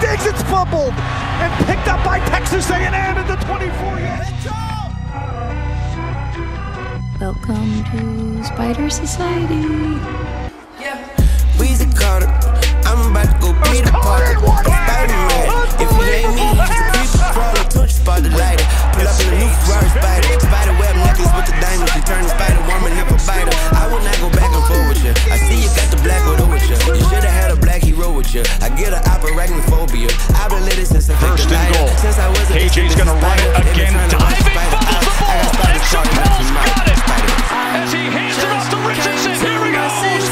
Diggs, it's fumbled and picked up by Texas A&M at the 24-yard. Welcome to Spider Society. Weezy Carter. get an operating phobia. I've been lit since I First and goal. Since I was KJ's going to run it again. Diving foot the ball. Got it. As he hands it off to Richardson. Here he goes.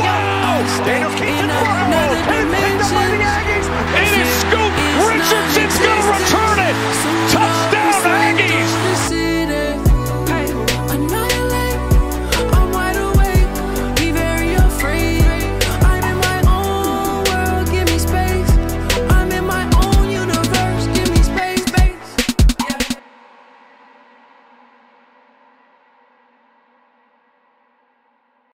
Wow. State of Keaton Burrow.